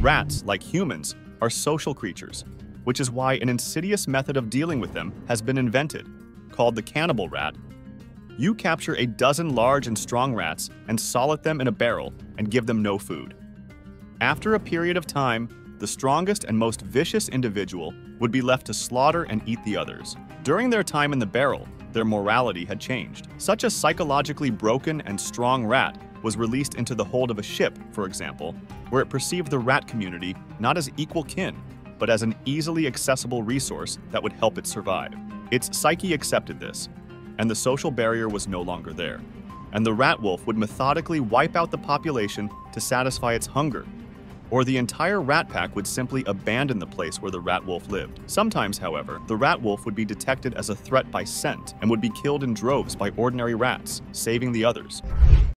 Rats, like humans, are social creatures, which is why an insidious method of dealing with them has been invented, called the cannibal rat. You capture a dozen large and strong rats and solid them in a barrel and give them no food. After a period of time, the strongest and most vicious individual would be left to slaughter and eat the others. During their time in the barrel, their morality had changed. Such a psychologically broken and strong rat was released into the hold of a ship, for example, where it perceived the rat community not as equal kin, but as an easily accessible resource that would help it survive. Its psyche accepted this, and the social barrier was no longer there. And the rat wolf would methodically wipe out the population to satisfy its hunger. Or the entire rat pack would simply abandon the place where the rat wolf lived. Sometimes, however, the rat wolf would be detected as a threat by scent and would be killed in droves by ordinary rats, saving the others.